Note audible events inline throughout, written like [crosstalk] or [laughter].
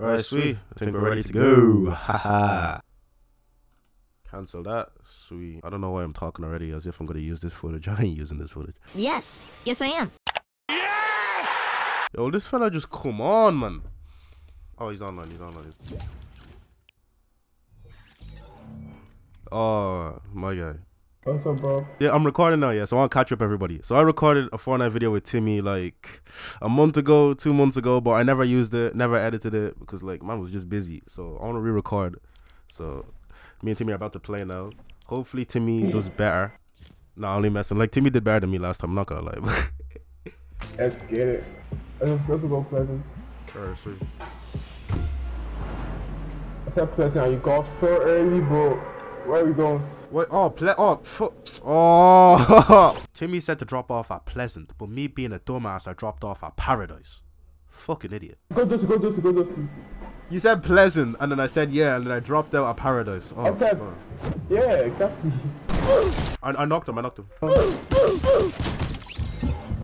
Alright, sweet. I think we're ready to go. Haha. [laughs] Cancel that. Sweet. I don't know why I'm talking already as if I'm gonna use this footage. [laughs] I ain't using this footage. Yes. Yes, I am. Yes! Yo, this fella just come on, man. Oh, he's online. He's online. Oh, my guy. What's up, bro? Yeah, I'm recording now, yeah, so I want to catch up everybody. So I recorded a Fortnite video with Timmy like a month ago, two months ago, but I never used it, never edited it because like man was just busy. So I want to re-record. So me and Timmy are about to play now. Hopefully Timmy hmm. does better. Nah, I'm only messing. Like Timmy did better than me last time, I'm not gonna lie. [laughs] Let's get it. Let's, go, Pleasant. Alright, sweet. I said Pleasant, you go off so early, bro. Where are we going? Wait, oh, ple- oh, fu- oh. [laughs] Timmy said to drop off at Pleasant, but me being a dumbass, I dropped off at Paradise. Fucking idiot. Go, Dusty, go, Dusty, go, Dusty. You said Pleasant, and then I said yeah, and then I dropped out at Paradise. Oh, I said- God. Yeah, exactly. I, I knocked him, I knocked him. Oh.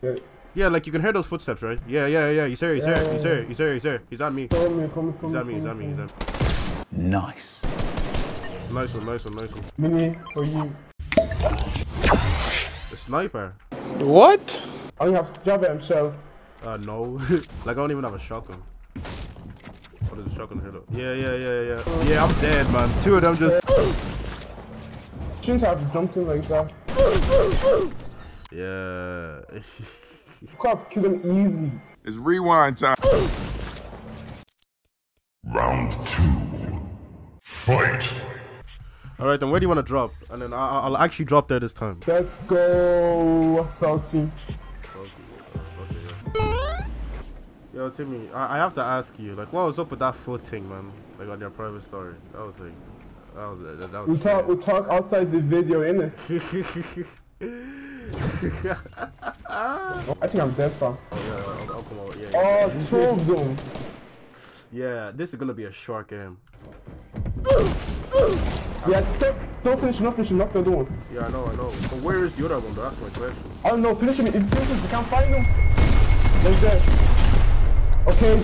Yeah. Yeah, like you can hear those footsteps, right? Yeah, yeah, yeah. He's here, he's here, Yeah. he's here, he's here, he's here. He's on me. Come here, come here, come He's here. on me, he's on me, he's on me. Nice. Nice one, nice one, nice one. Mini, for you. The sniper. What? Oh, you have Java himself. Uh, no. [laughs] like I don't even have a shotgun. What is a shotgun here though? Yeah, yeah, yeah, yeah. Yeah, I'm dead, man. Two of them just. Shouldn't have jumped in like that. Yeah. You could have killed him easy. It's rewind time. Round two. Fight. All right, then where do you want to drop? And then I- I'll actually drop there this time. Let's go, Salty. Yo, Timmy, I, I have to ask you, like, what was up with that foot thing, man? Like on your private story. That was like, that was that, that was. We talk, we talk outside the video, innit? [laughs] I think I'm dead, fam. Oh, yeah, I'll, I'll come over. Yeah, oh, yeah. Oh, two of them. yeah, this is gonna be a short game. Yeah, don't, don't finish him, not finish him, not the other one. Yeah, I know, I know. But where is the other one? though? That's my question. I don't know, finish him. If you finish him, you can't find him. Like that. Okay,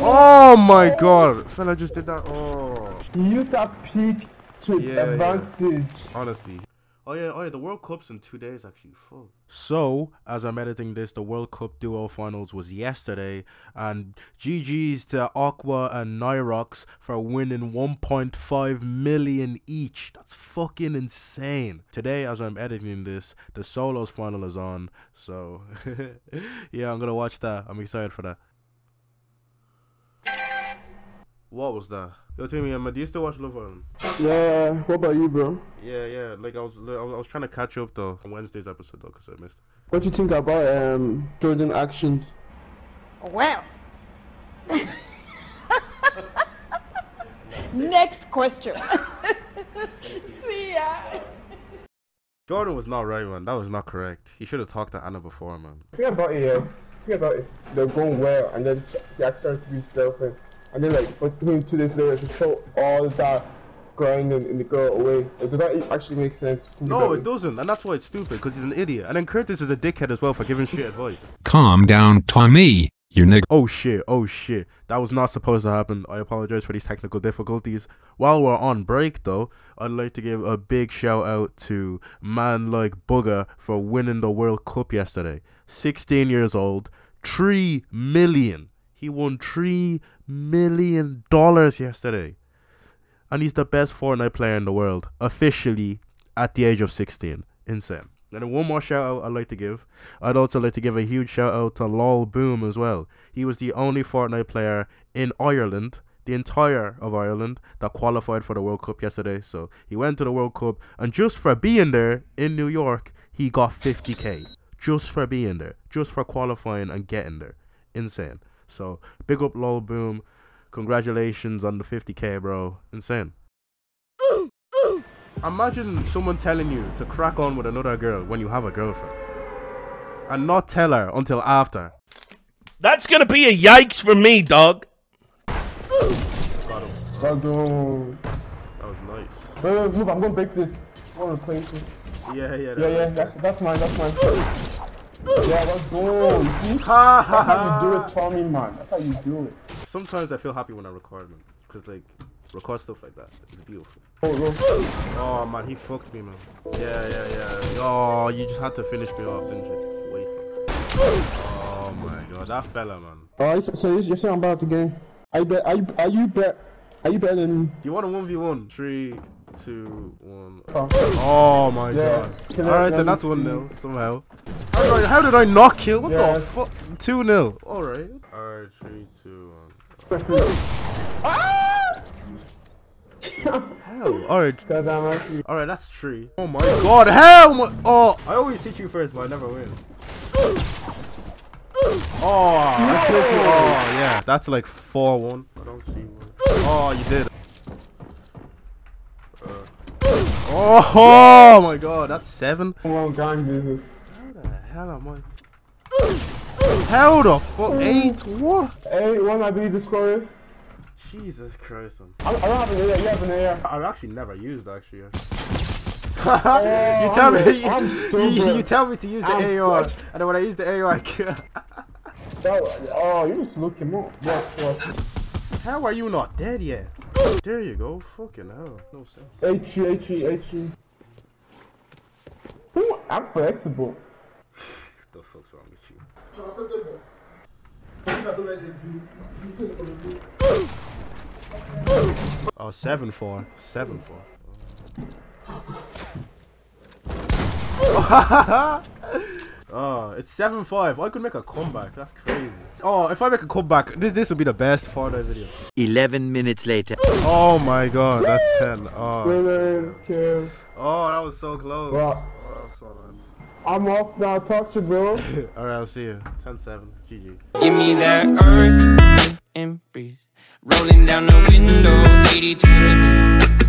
Oh my god, fella just did that. Oh, he used that peak to Yeah, yeah. advantage. honestly. Oh yeah, oh yeah, the World Cup's in two days actually. Fuck. So, as I'm editing this, the World Cup duo finals was yesterday, and GG's to Aqua and Nyhrox for winning 1.5 million each. That's fucking insane. Today, as I'm editing this, the solos final is on. So, [laughs] yeah, I'm gonna watch that. I'm excited for that. What was that? Yo, Timmy, um, do you still watch Love Island? Yeah, what about you, bro? Yeah, yeah. Like I was, I was, I was trying to catch up though on Wednesday's episode though, cause I missed. What do you think about um Jordan actions? Well. Next question. [laughs] See ya. Jordan was not right, man. That was not correct. He should have talked to Anna before, man. Think about it, yeah. Think about it. They're going well, and then Jack started to be his girlfriend. And then, like, but him two days later, to throw all that grinding in the girl away. Like, does that actually make sense? Think No, it doesn't, and that's why it's stupid. Cause he's an idiot, and then Curtis is a dickhead as well for giving shit advice. Calm down, Tommy. You nigga. Oh shit, oh shit. That was not supposed to happen. I apologize for these technical difficulties. While we're on break though, I'd like to give a big shout out to man like Bugha for winning the World Cup yesterday. 16 years old, 3 million. He won 3 million dollars yesterday. And he's the best Fortnite player in the world, officially at the age of 16. Insane. And one more shout out I'd like to give. I'd also like to give a huge shout out to Lol Boom as well. He was the only Fortnite player in Ireland, the entire of Ireland, that qualified for the World Cup yesterday. So he went to the World Cup, and just for being there in New York, he got 50k. Just for being there, just for qualifying and getting there. Insane. So big up Lol Boom. Congratulations on the 50k, bro. Insane. Imagine someone telling you to crack on with another girl when you have a girlfriend. And not tell her until after. That's gonna be a yikes for me, dog. Got him. Let's go. That was nice. Wait, wait, move, I'm gonna break this. I wanna play it. Yeah, yeah. Yeah, yeah, that's, that's mine, that's mine. Yeah, let's go. You? Ha That's how ha you do it, Tommy, man. That's how you do it. sometimes I feel happy when I record, man. Cause like record stuff like that. It's beautiful. Oh. Oh man, he fucked me, man. Yeah, yeah, yeah. Oh, you just had to finish me off, didn't you? Waste. Oh my god, that fella, man. Oh, so, so you're saying I'm about the game? Are you bet? Are you are you bet? Are you better than? Do you want a one v one? Three, two, one. Oh. Oh my Yeah. god. Alright, then that's one see. 0 somehow. How did, I, how did I not kill? What Yeah. the fuck? Two 0 Alright. Alright, three, two, one. [laughs] Hell. Alright. Cause I'm actually. Alright, that's three. Oh my god, hell! My, oh, I always hit you first, but I never win. Oh, I killed you. Oh, yeah. That's like 4 1. I don't see one. Oh, you did. Uh, oh, oh my god, that's 7. Well, gang business. How the hell am I? How the fuck? 8? What? Hey, one I believe the score is. Jesus Christ, man. I, I don't have an AR. You have an AR. I've actually never used actually. [laughs] you Oh, tell I'm- me [laughs] you, you, you tell me to use the I'm AR, fucked. and then when I use the AR, I [laughs] kill. That, oh, you just look him up. What? What? How are you not dead yet? There you go. Fucking hell. No sense. H E H E H E. Ooh, I'm flexible. the fuck's wrong with you? Oh, seven four. Seven four. Oh, [laughs] [laughs] Ah, it's seven five. I could make a comeback. That's crazy. Oh, if I make a comeback, this this would be the best Fortnite video. 11 minutes later. Oh my god, that's ten. Oh, oh, that was so close. Wow. Oh, so I'm off now. Talk to you, bro. [laughs] All right, I'll see you. 10-7. GG. Give me that earth and breeze. Rolling down the window, 80 to the